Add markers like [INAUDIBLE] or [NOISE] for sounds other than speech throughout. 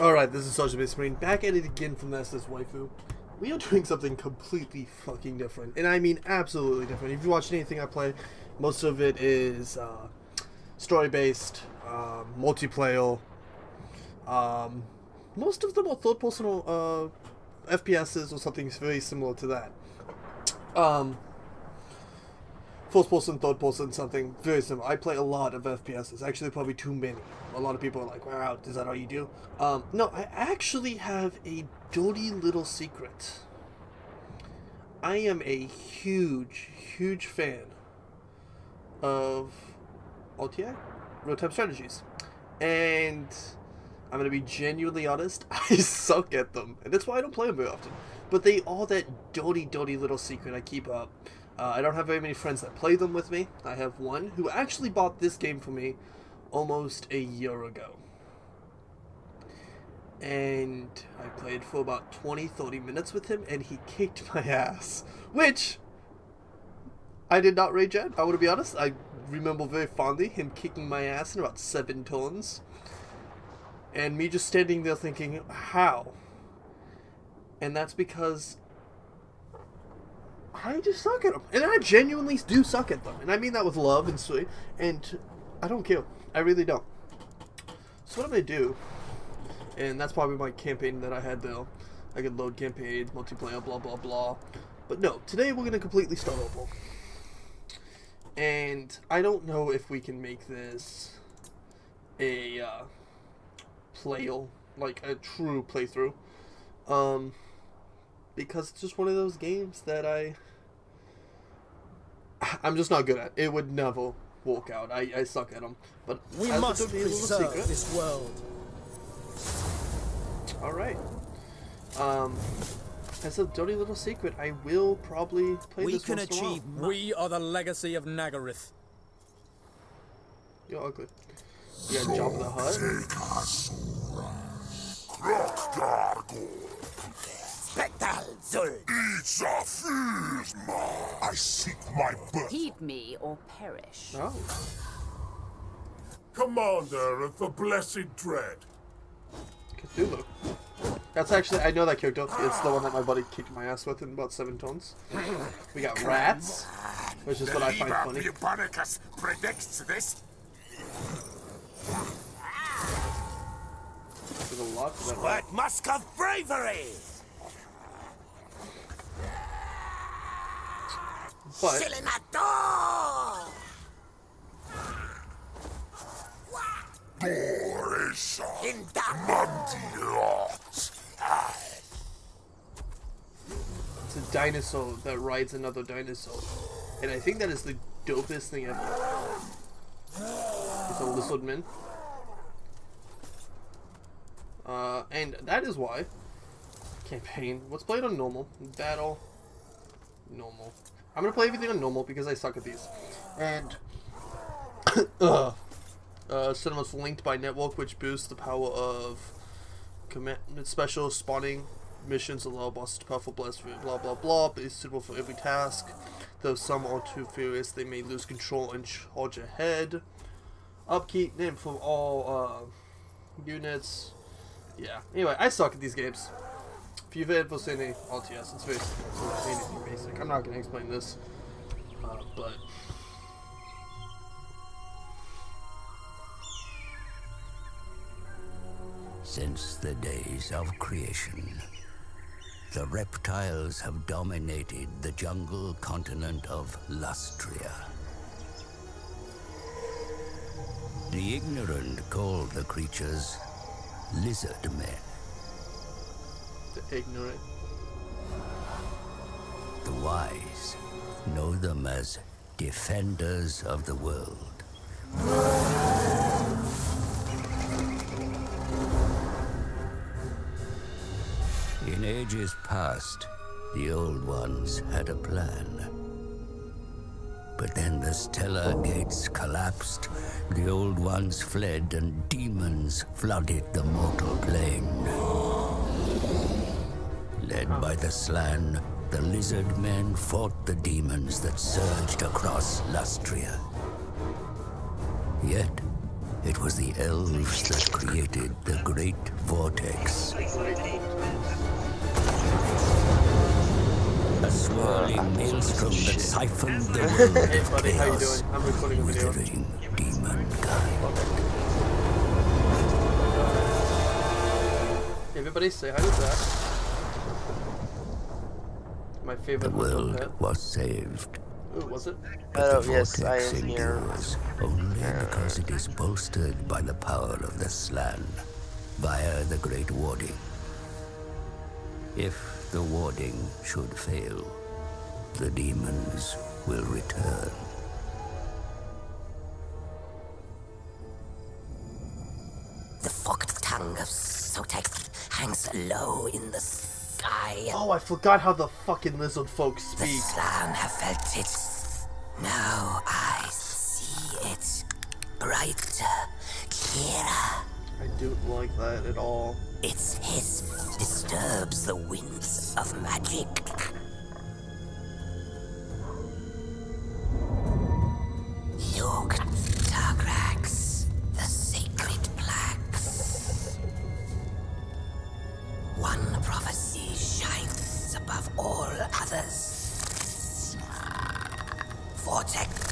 Alright, this is Social Base Marine, back at it again from SS Waifu. We are doing something completely fucking different, and I mean absolutely different. If you watch anything I play, most of it is uh, story-based, um, multiplayer, um, most of them are third-person uh, FPSs or something very similar to that. Um, first person, third person, something very similar. I play a lot of FPSs, actually probably too many. A lot of people are like, wow, is that all you do? Um, no, I actually have a dirty little secret. I am a huge, huge fan of RTS, real-time strategies. And I'm going to be genuinely honest, [LAUGHS] I suck at them. And that's why I don't play them very often. But they are that dirty, dirty little secret I keep up. Uh, I don't have very many friends that play them with me. I have one who actually bought this game for me almost a year ago. And I played for about 20, 30 minutes with him, and he kicked my ass. Which, I did not rage at, I want to be honest. I remember very fondly him kicking my ass in about seven turns. And me just standing there thinking, how? And that's because I just suck at them. And I genuinely do suck at them. And I mean that with love and sweet. And I don't care. I really don't. So what I'm to do, and that's probably my campaign that I had though. I could load campaigns, multiplayer, blah, blah, blah. But no, today we're going to completely start over. And I don't know if we can make this a uh, player, like a true playthrough. Um, because it's just one of those games that I I'm just not good at. It would never walk out. I, I suck at them. But we must preserve this world. All right. Um, as a dirty little secret, I will probably play we this can achieve. We are the legacy of Nagarythe. You're ugly. You got Jabba the Hutt. Spectral Zuld. It's a Phasma. I seek my birth. Heed me or perish. Oh. Commander of the Blessed Dread. Cthulhu. That's actually, I know that character. It's the one that my buddy kicked my ass with in about seven tones. We got rats, which is what I find funny. Bubonicus predicts this. There's a lot to that. What musk of bravery! But Doris Mandiot. It's a dinosaur that rides another dinosaur. And I think that is the dopest thing ever. It's a lizardman. Uh, and that is why campaign. Let's play it on normal. Battle. Normal. I'm gonna play everything on normal because I suck at these. And [COUGHS] uh, uh, Cinema's linked by network, which boosts the power of command special spawning missions allow bosses to powerful blast blah blah blah, but is suitable for every task. Though some are too furious, they may lose control and charge ahead. Upkeep name for all uh, units. Yeah. Anyway, I suck at these games. If you've ever seen any RTS, it's. It's anything basic. I'm not going to explain this, uh, but. Since the days of creation, the reptiles have dominated the jungle continent of Lustria. The ignorant call the creatures lizard men the ignorant. The wise know them as defenders of the world. In ages past, the Old Ones had a plan. But then the stellar gates collapsed, the Old Ones fled, and demons flooded the mortal plane. Led by the Slan, the lizard men fought the demons that surged across Lustria. Yet, It was the elves that created the Great Vortex. A swirling maelstrom that siphoned the world of buddy, how you chaos, doing? I'm recording a video. withering demonkind. Everybody say hi to Zach. My The favorite pet. world was saved. Ooh, was it? But Oh, the yes, I vortex am here. endures only because it is bolstered by the power of the Slan via the Great Warding. If the warding should fail, the demons will return. The forked tongue of Sotek hangs low in the sky. Oh, I forgot how the fucking lizard folks The speak. Slan have felt it. Now I see it. Brighter, clearer. I don't like that at all. Its hiss disturbs the winds of magic. Yog Tagrax, the sacred plaques. One prophecy above all others. Vortex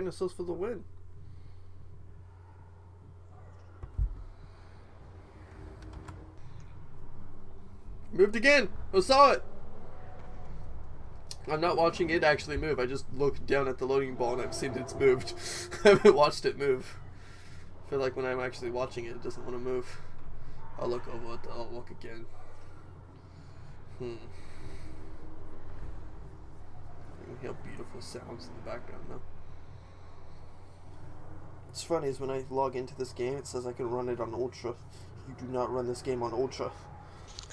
dinosaurs for the win. Moved again! I saw it! I'm not watching it actually move. I just looked down at the loading ball and I've seen it's moved. [LAUGHS] I haven't watched it move. I feel like when I'm actually watching it, it doesn't want to move. I'll look over it. I'll look again. Hmm. You can hear beautiful sounds in the background though. What's funny is when I log into this game, it says I can run it on Ultra. You do not run this game on Ultra. [LAUGHS]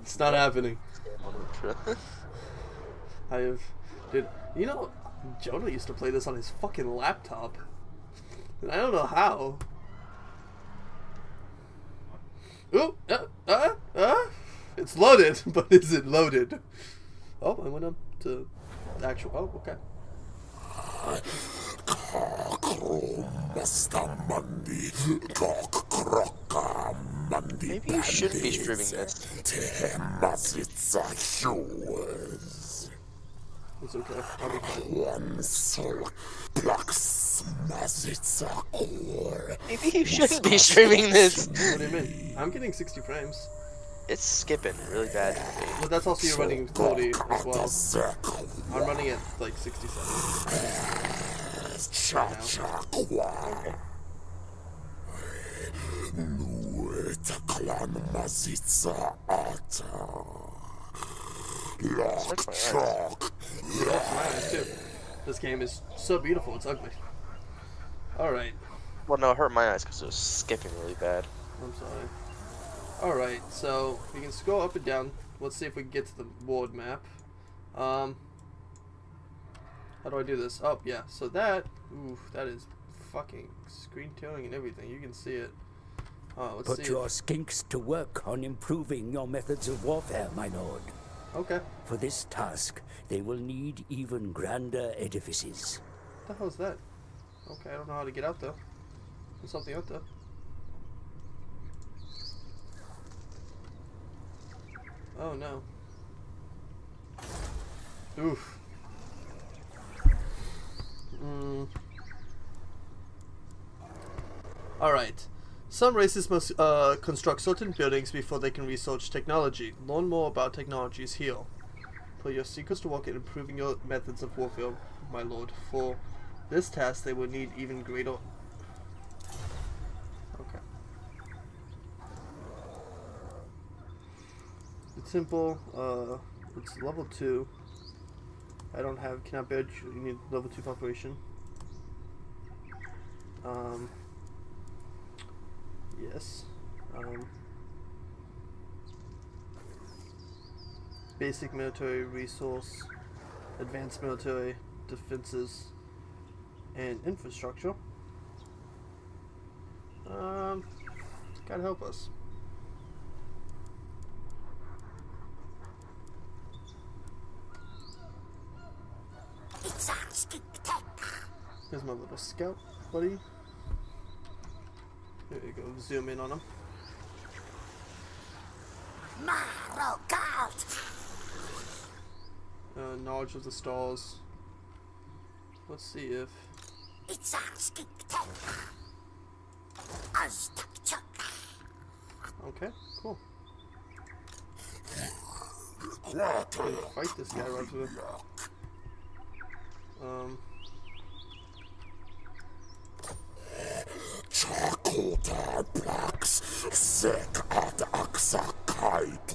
it's not happening. On [LAUGHS] Ultra. I have, dude. You know, Jonah used to play this on his fucking laptop, and I don't know how. Ooh, uh, uh, uh, it's loaded, [LAUGHS] but is it loaded? Oh, I went up to the actual. Oh, okay. Maybe you shouldn't be streaming this. It's okay. I'll be fine. One soul, Plux Masitza core. Maybe you shouldn't be streaming this. What do you mean? I'm getting 60 frames. It's skipping really bad. But that's also you're running quality as well. I'm running at like 67. Cha cha kwa. Nueta clan Masitza ata. Lock chalk. Mine is too. This game is so beautiful, it's ugly. Alright, Well, no, it hurt my eyes because it was skipping really bad. I'm sorry. Alright, so we can scroll up and down. Let's see if we can get to the ward map. Um, how do I do this? Oh, yeah, so that, oof, that is fucking screen tearing and everything. You can see it. Oh, let's Put see. your skinks to work on improving your methods of warfare, my lord. Okay. For this task, they will need even grander edifices. What the hell is that? Okay, I don't know how to get out though. There's something out there. Oh no. Oof. Mm. Alright. Some races must uh, construct certain buildings before they can research technology. Learn more about technologies here. Put your secrets to work in improving your methods of warfare, my lord. For this task, they will need even greater... Okay. The temple, uh, it's level 2. I don't have, cannot bear, you need level 2 population. Um, yes. Um, basic military resource, advanced military defenses, and infrastructure. Um, gotta help us. It's our skink tech. Here's my little scout buddy. There you go, zoom in on him. Uh, knowledge of the stars. Let's see if. It's our skink tech. Okay, cool. Fight this guy right through. Um, At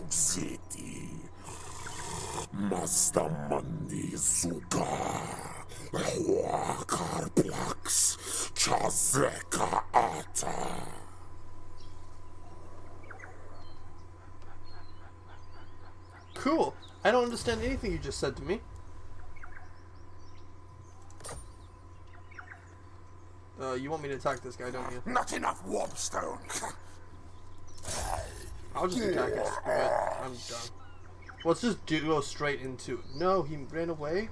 city. Mazda mandi blocks. Chazeka ata. cool. I don't understand anything you just said to me. Uh, you want me to attack this guy, don't you? Not enough warpstone. I'll just attack it. I'm done. Let's just do go straight into it. No, he ran away.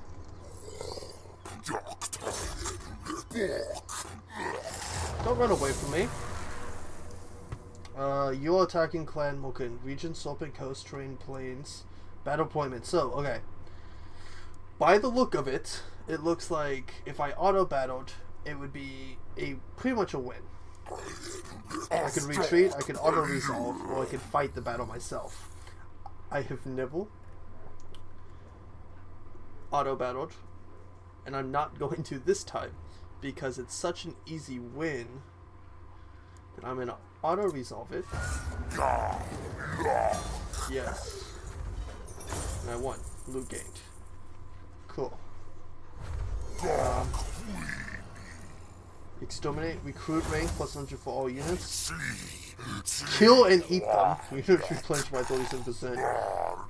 Don't run away from me. Uh, you're attacking Clan Mokin. Region Serpent Coast Terrain Plains. Battle appointment. So, okay. By the look of it, it looks like if I auto battled, it would be a pretty much a win. I could retreat, I could auto resolve, or I could fight the battle myself. I have never auto battled, and I'm not going to this time because it's such an easy win that I'm gonna auto resolve it. Yes. And I won. Loot gained. Cool. Um, exterminate, recruit rank plus 100 for all units. Kill and eat them. [LAUGHS] Units replenish by 37%.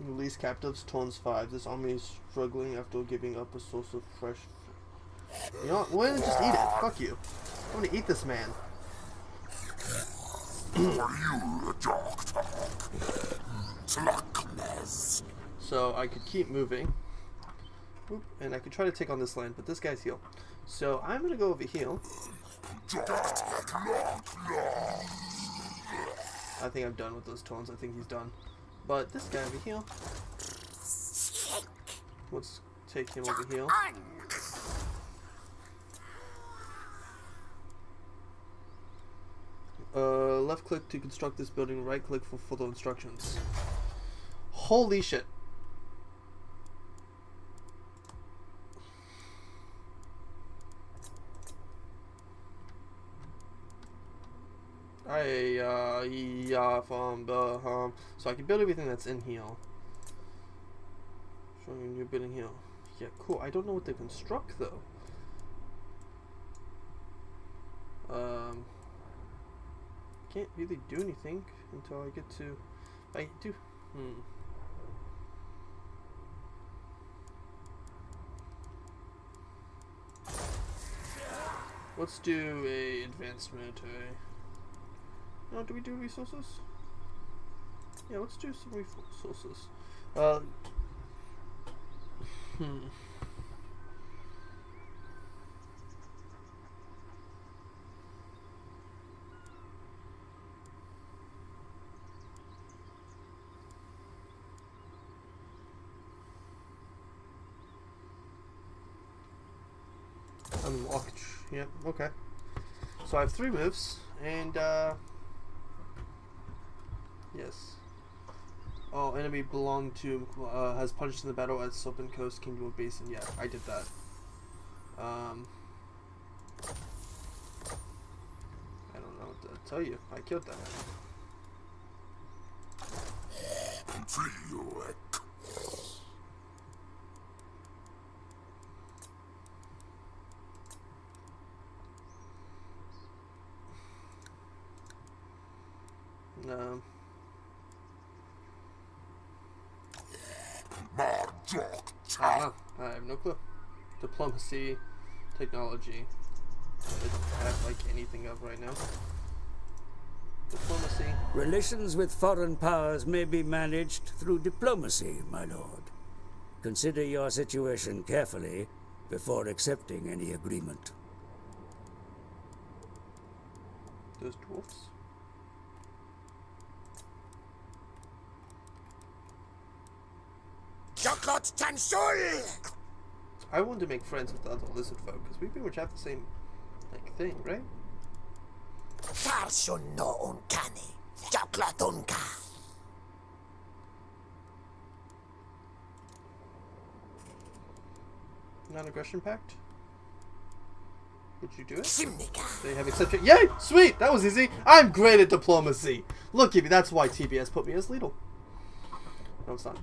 Release captives, turns 5. This army is struggling after giving up a source of fresh. You know what? Why don't just eat it? Fuck you. I'm gonna eat this man. Tlakmez. So I could keep moving. Oop, and I could try to take on this land, but this guy's heal. So I'm gonna go over heal. I think I'm done with those tones. I think he's done. But this guy over here, let's take him over here. Uh, left click to construct this building, right click for further instructions. Holy shit. I, uh, from the, um, so I can build everything that's in here. Showing you new building here. Yeah, cool. I don't know what to construct, though. Um, can't really do anything until I get to, I do, hmm. Let's do a advanced military. Uh, do we do resources? Yeah, let's do some resources. Uh, hmm. Unlocked. Yep, yeah, okay. So I have three moves, and uh, Yes. Oh, enemy belonged to, uh, has punished in the battle at Serpent Coast Kingdom of Basin. Yeah, I did that. Um... I don't know what to tell you. I killed that. No. I don't know. I have no clue. Diplomacy, technology. I don't have like anything of right now. Diplomacy. Relations with foreign powers may be managed through diplomacy, my lord. Consider your situation carefully before accepting any agreement. Those dwarfs. Joklot Tansul! I want to make friends with the other lizard folk because we pretty much have the same like thing, right? Tarsun no unkani. Joklot unka. Non-aggression pact. Would you do it? Simnika. They have accepted. Yay! Sweet! That was easy. I'm great at diplomacy. Look at me. That's why TBS put me as Lidl. No, it's not.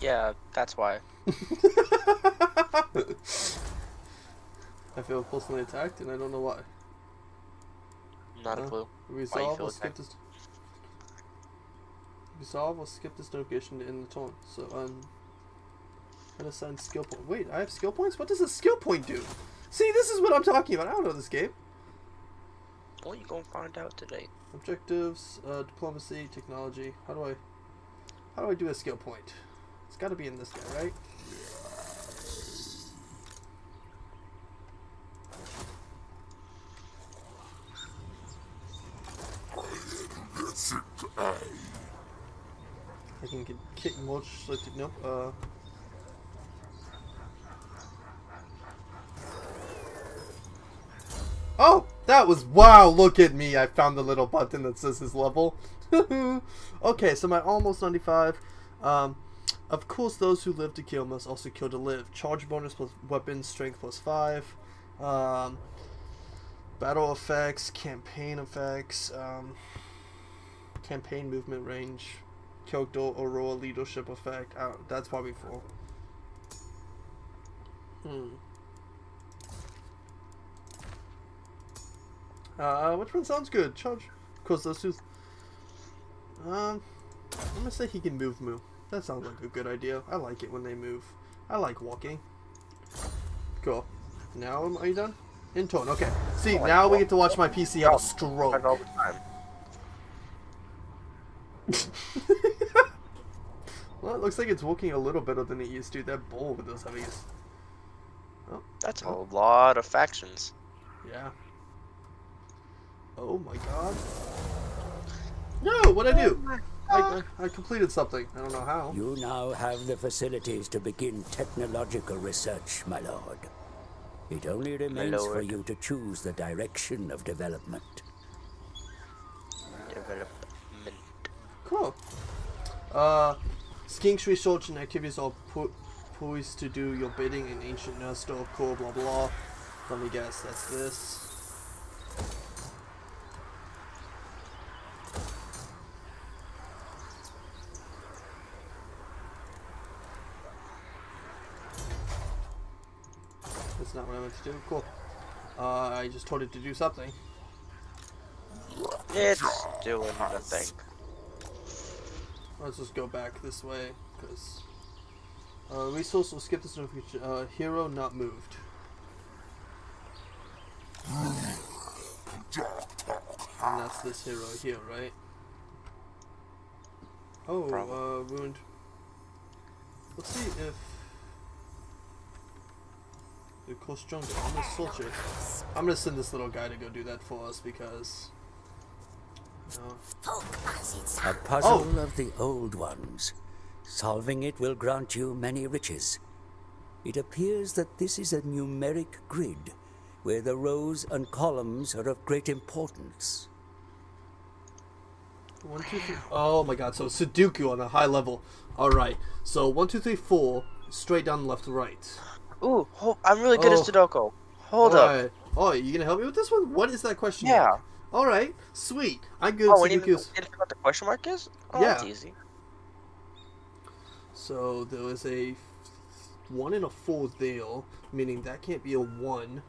Yeah, that's why. [LAUGHS] I feel personally attacked, and I don't know why. Not a Uh, clue. Resolve or skip this. Resolve or skip this notification in the taunt. So um, unassign skill point. Wait, I have skill points. What does a skill point do? See, this is what I'm talking about. I don't know this game. Well, you gonna find out today. Objectives, uh, diplomacy, technology. How do I? How do I do a skill point? It's got to be in this guy, right? I can get kick more like nope. Uh. Oh, that was wow! Look at me! I found the little button that says his level. [LAUGHS] okay, so my almost 95. Um, of course, those who live to kill must also kill to live. Charge bonus plus weapon strength plus five. Um, battle effects, campaign effects, um, campaign movement range, Kyoto Aurora leadership effect. That's probably full. Hmm. Uh, which one sounds good? Charge. Of course, those two. Um, I'm gonna say he can move move. That sounds like a good idea. I like it when they move. I like walking. Cool. Now, am- are you done? In tone. Okay. See, oh, now we get to watch my PC have a stroke. Find all the time. [LAUGHS] well, it looks like it's working a little better than it used to. That bull with those heavies. Oh, That's a oh. lot of factions. Yeah. Oh my god. No, what'd I do? I, I, I completed something. I don't know how. You now have the facilities to begin technological research, my lord. It only remains for you to choose the direction of development. Development. Cool. Uh, Skinks research and activities are po- poised to do your bidding in ancient Nestor, cool, blah blah. Let me guess, that's this. That's not what I meant to do. Cool. Uh, I just told it to do something. It's doing nothing. Let's just go back this way, because uh, resource will skip this notification. Uh, hero not moved. And that's this hero here, right? Oh, Probably. uh, ruined. Let's see if the coast jungle. I'm gonna. I'm gonna send this little guy to go do that for us because. Uh, Folk as it's A puzzle of the old ones. Solving it will grant you many riches. It appears that this is a numeric grid, where the rows and columns are of great importance. One, two, three. Oh my god, so Sudoku on a high level. Alright, so one, two, three, four, straight down left to right. Ooh, ho- I'm really good Oh. at Sudoku. Hold up. Alright. Oh, you gonna help me with this one? What is that question? Yeah. Alright, sweet. I'm good Oh, at and even Sudoku. you know what the question mark is? Oh, Yeah. that's easy. So there was a one and a four there, meaning that can't be a one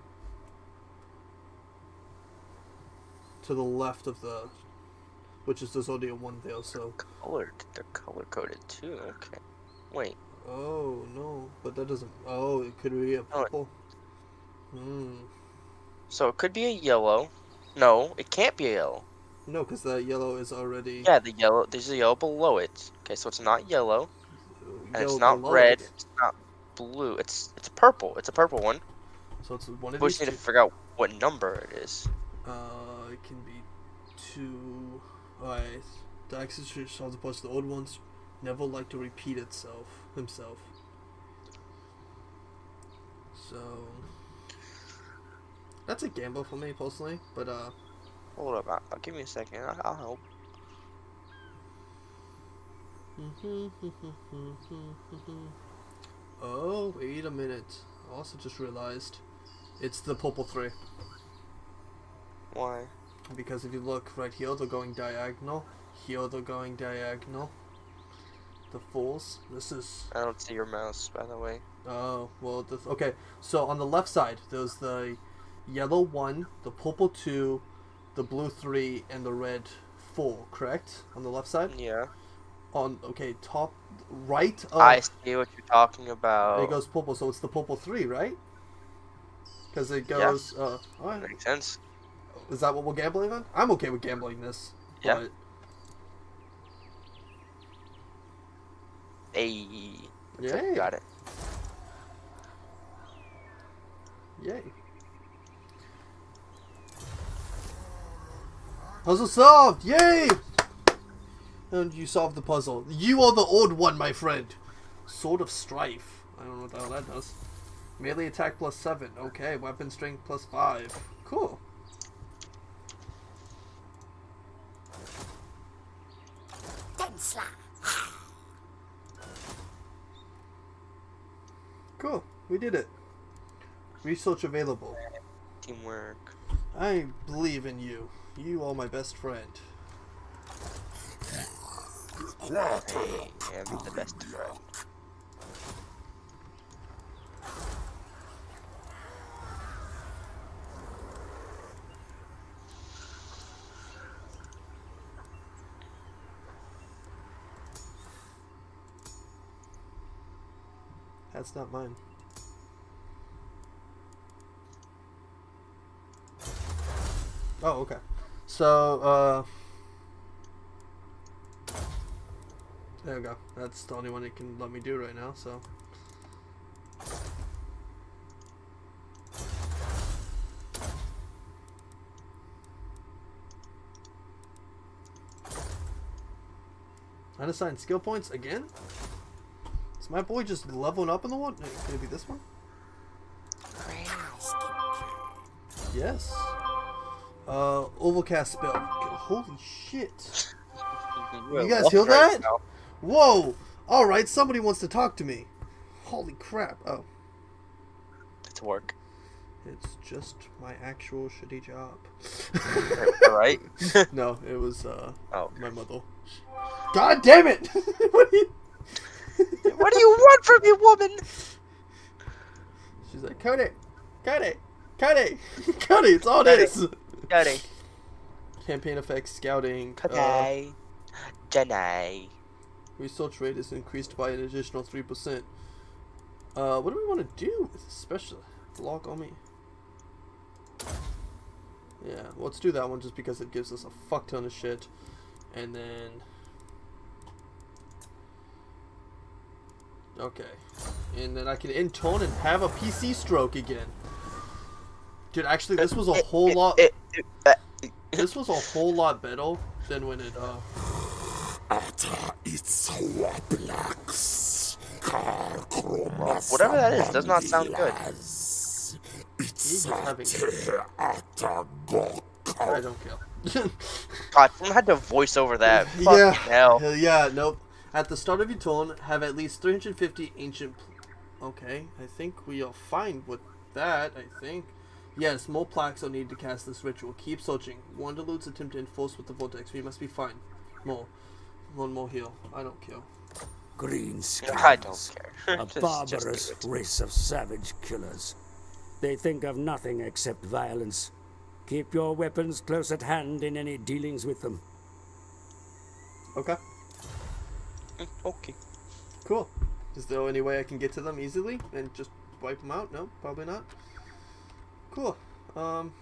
to the left of the, which is there's only a one there. So Colored. They're color coded too. Okay. Wait. Oh no, but that doesn't. Oh, it could be a Oh, purple. Hmm. So it could be a yellow. No, it can't be a yellow. No, because the yellow is already. Yeah, the yellow. There's a yellow below it. Okay, so it's not yellow, and it's not red. it. It's not blue. It's it's purple. It's a purple one. So it's one of We just need to figure out what number it is. Uh, it can be two. Alright. The axis solves the plus the old ones never like to repeat itself himself. So that's a gamble for me personally, but uh, Hold up. I'll, I'll give me a second. I'll, I'll help. [LAUGHS] oh wait a minute. I also just realized it's the purple three Why? because if you look right here, they're going diagonal. Here they're going diagonal. The fools. This is I don't see your mouse, by the way. Oh, well, the, okay. So on the left side, there's the yellow one, the purple two, the blue three, and the red four. Correct? On the left side. Yeah. On okay, top right. Of, I see what you're talking about. It goes purple, so it's the purple three, right? Because it Yeah. goes. Uh, alright. Makes sense. Is that what we're gambling on? I'm okay with gambling this. Yeah. but- Hey. Yay. Got it. Yay. Puzzle solved! Yay! And you solved the puzzle. You are the odd one, my friend. Sword of Strife. I don't know what the hell that does. Melee attack plus 7. Okay, weapon strength plus 5. Cool. Densla. Cool. We did it. Research available. Teamwork. I believe in you. You are my best friend. The best friend. That's not mine. Oh, okay. So, uh. There we go. That's the only one it can let me do right now, so. Unassigned skill points again? Is my boy just leveling up in the one? Could it be this one? Yes. Uh, overcast spell. Holy shit. You're guys right that? Whoa! Alright, somebody wants to talk to me. Holy crap. Oh, It's work. it's just my actual shitty job. [LAUGHS] Alright. [LAUGHS] no, it was, uh, Oh. my mother. God damn it! [LAUGHS] what are you... what do you want from me, woman? She's like, Cody! Cody! Cody! Cody, it's all Cody. this! Jenny. Campaign effects, scouting. Uh, Jenny. Jenny. research rate is increased by an additional 3%. Uh, what do we want to do with this special? Log on me. Yeah, well, let's do that one just because it gives us a fuck ton of shit. And then... Okay. And then I can intone and have a PC stroke again. Dude, actually, this was a whole lot... It, it, uh, This was a whole lot better than when it, uh... Ata its blax. Kar Well, whatever that is, does not sound good. He's having. I don't care. [LAUGHS] God, someone had to voice over that. [LAUGHS] Fuck yeah. hell. Hell yeah. Nope. At the start of your turn, have at least 350 ancient. Okay, I think we are fine with that. I think. Yes, more plaques are needed to cast this ritual. Keep searching. Wanderloots attempt to enforce with the vortex. We must be fine. More. One more heal. I don't care. Green skins. I don't care. [LAUGHS] A Just- just barbarous do it. race of savage killers. They think of nothing except violence. Keep your weapons close at hand in any dealings with them. Okay. Mm, Okay. Cool. Is there any way I can get to them easily and just wipe them out? No, probably not. Cool. Um.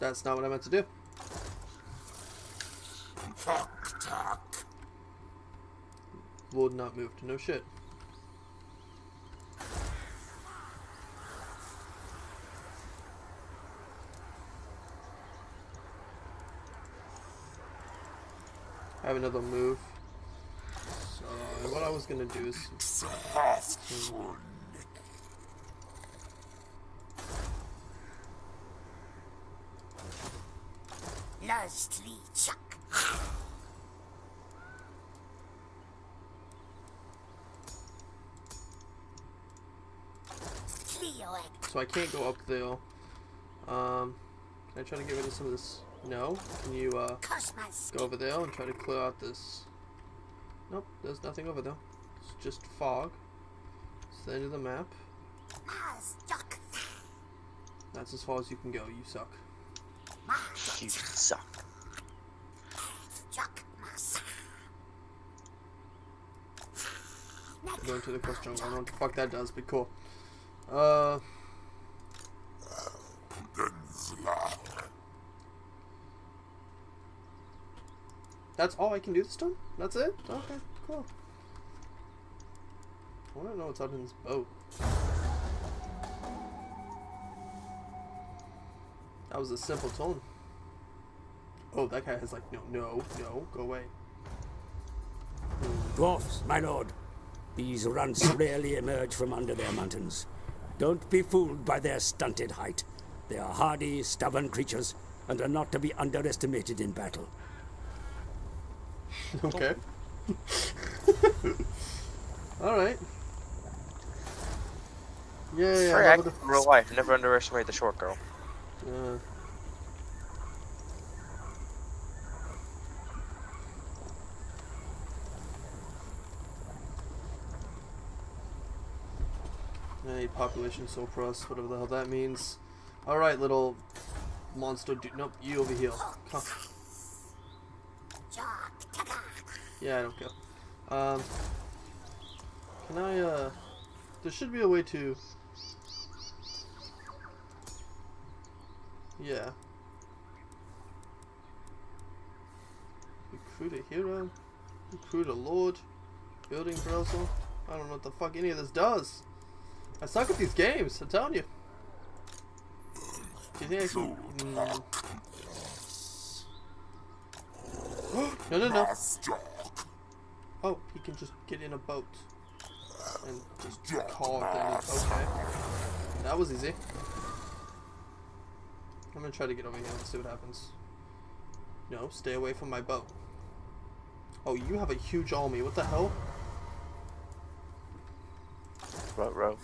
That's not what I meant to do. Would not moved. No shit. I have another move. So what I was gonna do is Lastly, Chuck. So I can't go up there. Um, can I try to get rid of some of this? No. Can you uh go over there and try to clear out this? Nope, there's nothing over there. It's just fog. It's the end of the map. That's as far as you can go. You suck. You suck. Chuck. Mars. I'm going to the Jungle. I don't know what the fuck that does, but cool. Uh, that's all I can do this time? That's it? Okay, cool. I want to know what's up in this boat. That was a simple tone. Oh, that guy has like, no, no, no, go away. Dwarfs, my lord. These runts rarely emerge from under their mountains. Don't be fooled by their stunted height. They are hardy, stubborn creatures and are not to be underestimated in battle. [LAUGHS] Okay. [LAUGHS] Alright. Yeah, yeah, Very yeah. active in real life. Never underestimate the short girl. Uh, Hey, population surplus, whatever the hell that means. Alright, little monster dude. Nope, you over here. Come. Chuck. Taka. Yeah, I don't care. Um, can I, uh, there should be a way to, yeah. Recruit a hero, recruit a lord, building browser. I don't know what the fuck any of this does. I suck at these games, I'm telling you. Do you think I can, mm. no, no, no. Oh, he can just get in a boat and just call it then. Okay. That was easy. I'm gonna try to get over here and see what happens. No, stay away from my boat. Oh, you have a huge army. What the hell? Row, row.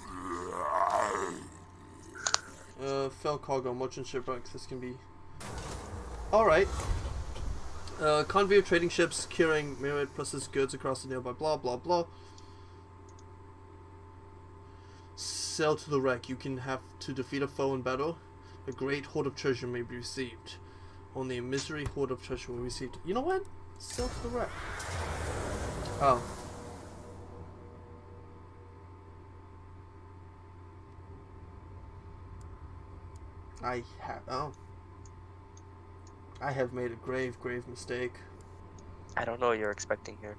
Uh, fell cargo, merchant shipwrecks. This can be. Alright. Uh, convoy of trading ships carrying myriad processed goods across the nearby blah blah blah. Sail to the wreck. You can have to defeat a foe in battle. A great hoard of treasure may be received. Only a misery hoard of treasure will be received. You know what? Sail to the wreck. Oh. I have. Oh. I have made a grave, grave mistake. I don't know what you're expecting here.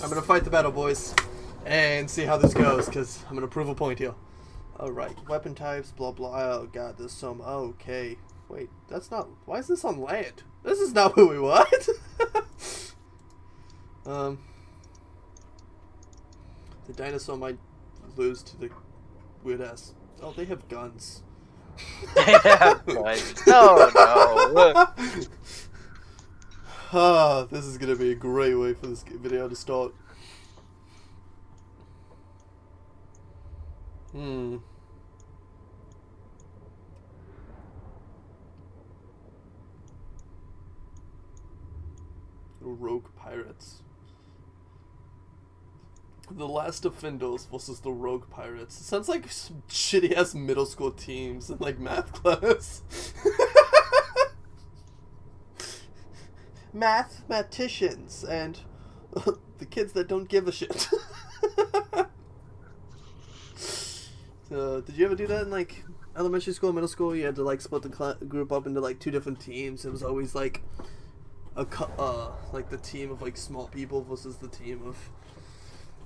I'm gonna fight the battle, boys, and see how this goes, because I'm gonna prove a point here. Alright, weapon types, blah blah. Oh god, there's some. Okay. Wait, that's not. Why is this on land? This is not [LAUGHS] who we want. [LAUGHS] um, the dinosaur might lose to the weird ass. Oh, they have guns. [LAUGHS] No, no. [SIGHS] Ah, this is gonna be a great way for this video to start. Hmm. Rogue Pirates. The Last Defenders versus the Rogue Pirates. It sounds like shitty ass middle school teams in like math [LAUGHS] class. Mathematicians and [LAUGHS] the kids that don't give a shit. [LAUGHS] so, did you ever do that in like elementary school, middle school? You had to like split the group up into like two different teams. It was always like a uh like the team of like small people versus the team of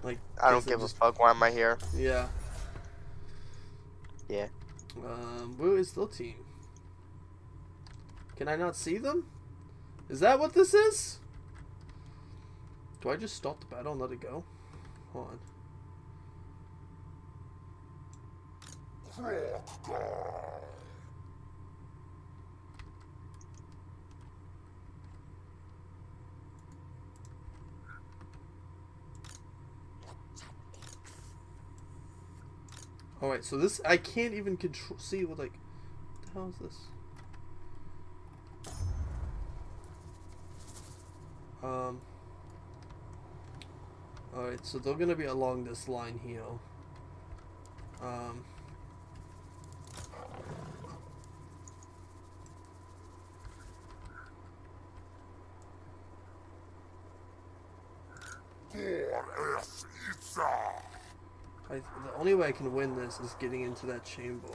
like I don't kids that give a fuck. Why am I here? yeah. Yeah. Um, where is the team? Can I not see them? Is that what this is? Do I just stop the battle and let it go? Hold on. Alright, so this, I can't even control, see what, like, what the this? Um, alright, so they're gonna be along this line here. Um, I, the only way I can win this is getting into that chamber.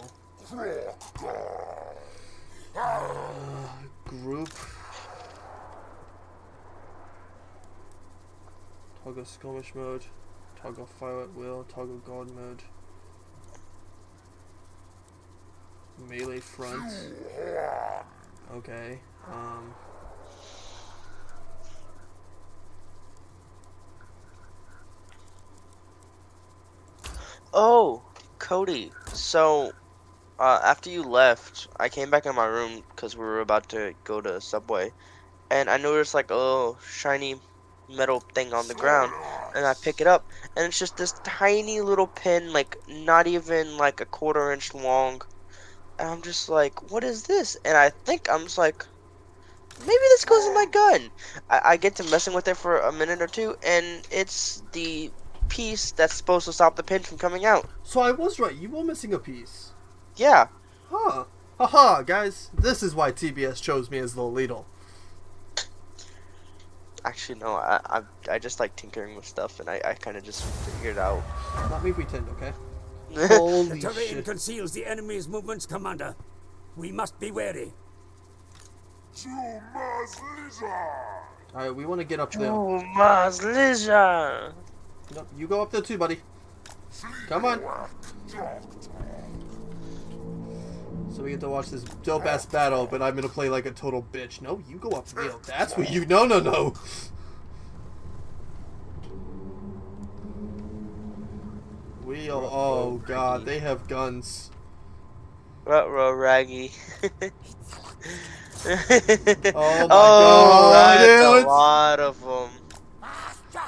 Uh, group. Toggle skirmish mode. Toggle fire at will. Toggle guard mode. Melee front. Okay. Um. Oh, Cody. So, uh, after you left, I came back in my room because we were about to go to Subway, and I noticed like a little shiny metal thing on the ground, and I pick it up, and it's just this tiny little pin, like not even like a quarter inch long, and I'm just like, what is this? And I think I'm just like, maybe this goes in my gun. I, I get to messing with it for a minute or two, and it's the piece that's supposed to stop the pin from coming out. So I was right. You were missing a piece. Yeah. Huh. Haha, guys. This is why TBS chose me as the leader. Actually, no. I I, I just like tinkering with stuff, and I, I kind of just figured out. Not me pretend, okay? [LAUGHS] Holy The terrain shit. conceals the enemy's movements, Commander. We must be wary. Alright, we want to get up there. Oh, Mars lizard. No, you go up there too, buddy. Come on. So we get to watch this dope ass battle, but I'm gonna play like a total bitch. No, you go up there. That's what you. No, no, no. We are. Oh god, they have guns. Ruh-roh, Raggy. Oh [LAUGHS] my oh, God, that's dude. a lot of them.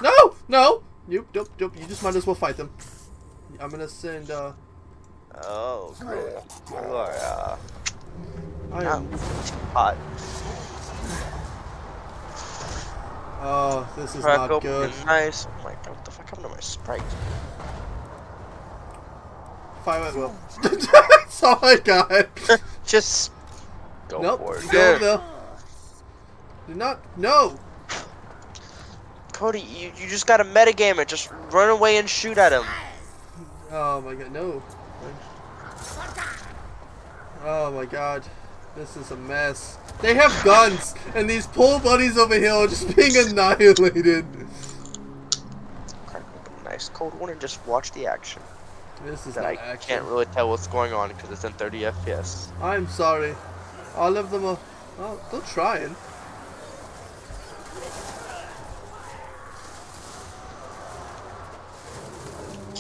No, no. You, nope, nope. You just might as well fight them. I'm gonna send. uh... Oh, cool. You are uh, I am... hot. Oh, this is Crack not open good. nice. Oh my god, what the fuck happened to my sprite? Fire at will. That's all I got. [LAUGHS] Just go nope. for it. Go over there. Do not. No. Cody, you, you just gotta metagame it. Just run away and shoot at him. Oh my god, no. Oh my god. This is a mess. They have guns, and these poor buddies over here are just being annihilated. Crack open a nice cold one and just watch the action. This is That I action. can't really tell what's going on because it's in 30 FPS. I'm sorry. All of them are. Oh, they're trying.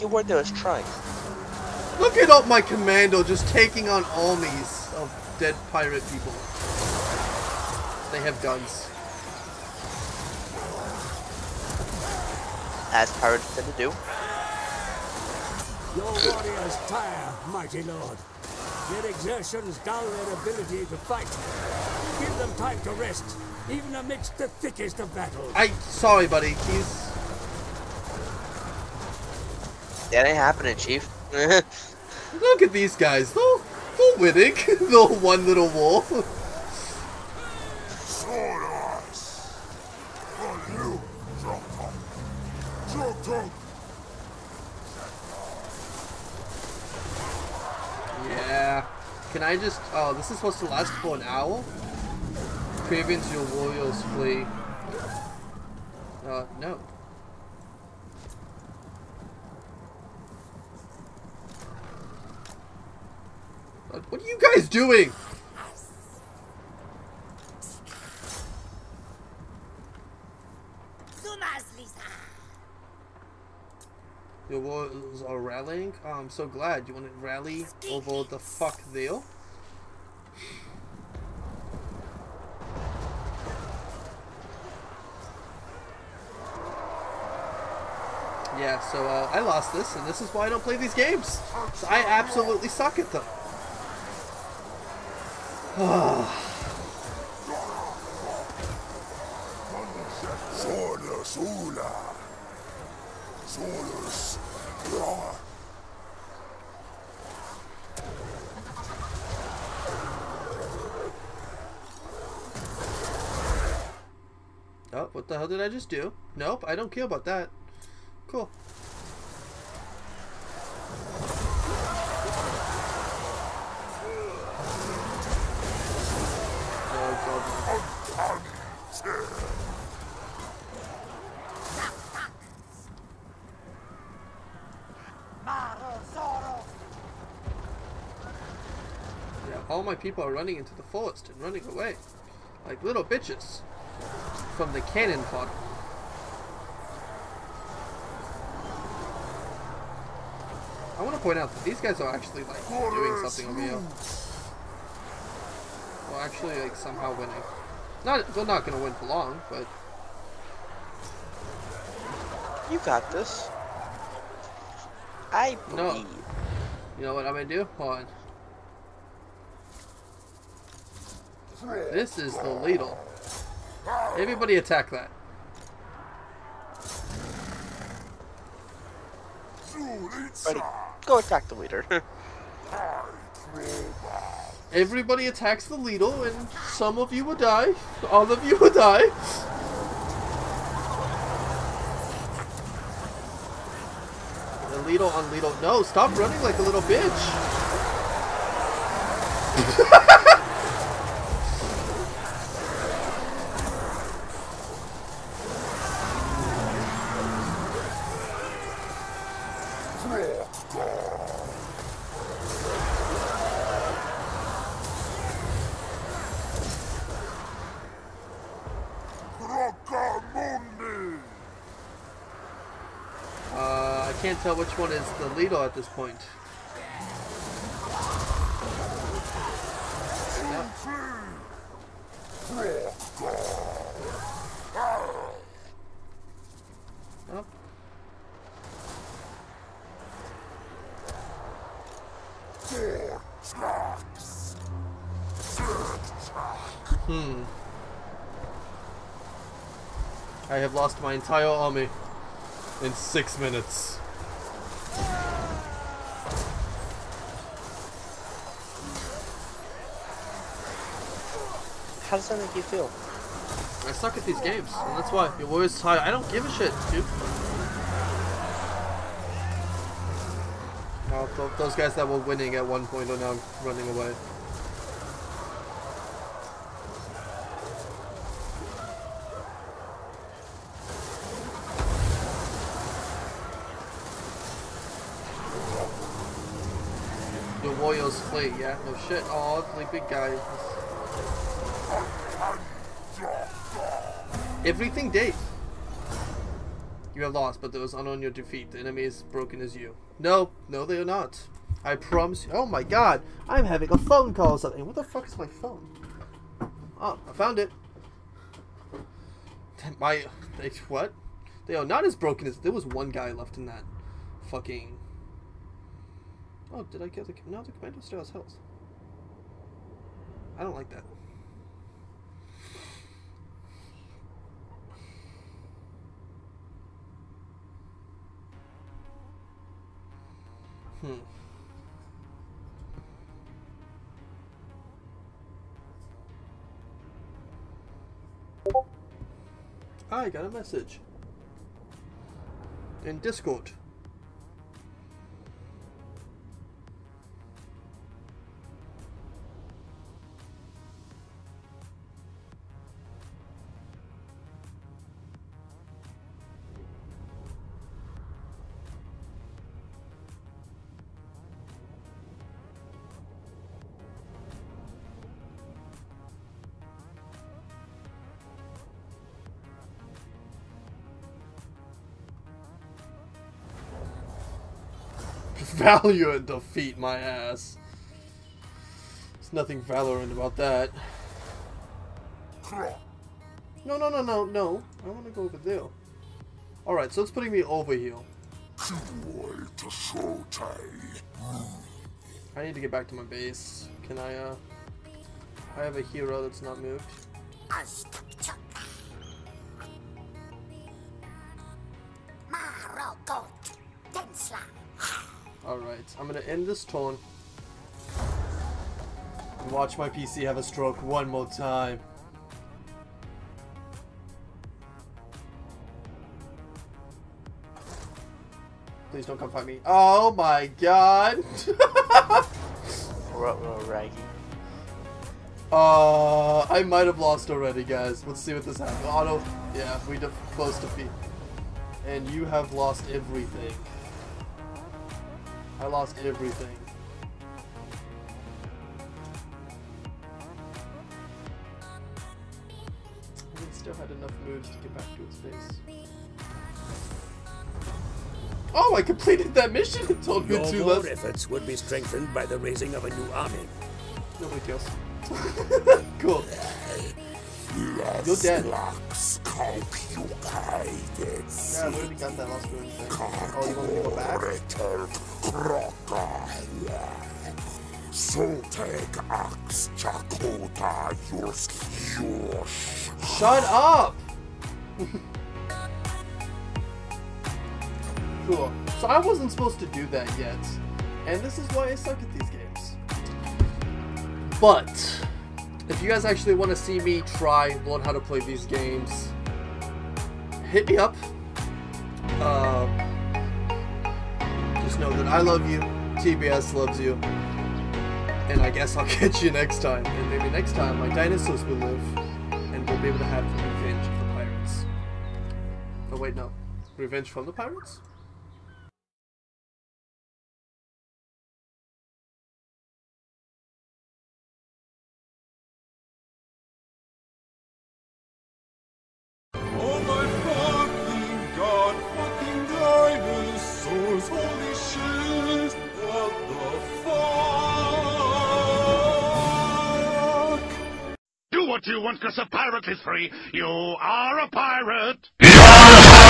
Keyword there is trying. Look at all my commando just taking on armies of dead pirate people. They have guns. As pirates tend to do. Your warriors tire, mighty lord. Their exertions dull their ability to fight. Give them time to rest, even amidst the thickest of battles. I sorry, buddy. He's That ain't happening, Chief. [LAUGHS] look at these guys. They're, they're winning. [LAUGHS] the one little drunk. Yeah. Can I just... Oh, this is supposed to last for an hour? Prevents your warriors flee. Uh, no. What are you guys doing? Your warriors are rallying? Oh, I'm so glad. You want to rally over the fuck deal? Yeah, so uh, I lost this, and this is why I don't play these games. I absolutely suck at them. Raw. Oh, what the hell did I just do? Nope, I don't care about that. Cool. Oh, God. Yeah, all my people are running into the forest and running away. Like little bitches. From the cannon fodder. I want to point out that these guys are actually like doing something over here. Well, actually, like somehow winning. Not, they're not gonna win for long, but You got this. I No. you know what I'm gonna do? Hold on. This is the ladle. Everybody attack that. Ready. Go attack the leader. [LAUGHS] Everybody attacks the ladle, and some of you will die. All of you [LAUGHS] will die. The ladle on ladle. No, stop running like a little bitch. [LAUGHS] Rockamundi. Uh, I can't tell which one is the ladle at this point. Hmm. I have lost my entire army in six minutes. Does that make you feel? I suck at these games, and that's why. Your warriors tired. I don't give a shit, dude. Oh, th- those guys that were winning at one point are now running away. Your warriors flee, yeah? No shit. Oh, big guy. Everything Dave. You have lost, but those unknown your defeat. The enemy is broken as you. No, no, they are not. I promise you. Oh my god, I'm having a phone call or something. What the fuck is my phone? Oh, I found it. My, they, what? They are not as broken as there was one guy left in that fucking. Oh, did I get the no? The commando still has health. I don't like that. Hmm. I got a message. In Discord. [LAUGHS] Valiant defeat my ass. There's nothing Valorant about that. No, no, no, no, no. I want to go over there. Alright, so it's putting me over here. I need to get back to my base. Can I, uh... I have a hero that's not moved. I'm gonna end this turn. And watch my PC have a stroke one more time. Please don't come fight me. Oh my god! Raggy. Uh, I might have lost already, guys. Let's see what this happens. Auto, yeah, we def close defeat. And you have lost everything. I lost everything. It still had enough moves to get back to its base. Oh, I completed that mission! It told me Your to war less. efforts would be strengthened by the raising of a new army. Nobody kills. [LAUGHS] cool. You're dead. Yeah, I already got that last rune thing. Oh, you want me to go back? Shut up! cool. So I wasn't supposed to do that yet. And this is why I suck at these games. But, if you guys actually want to see me try learn how to play these games, hit me up. Uh, just know that I love you, TBS loves you, and I guess I'll [LAUGHS] catch you next time. And maybe next time my dinosaurs will live, and we'll be able to have revenge of the pirates. Oh wait, no. Revenge from the pirates? What you want because a pirate is free. You are a pirate. You are a pirate,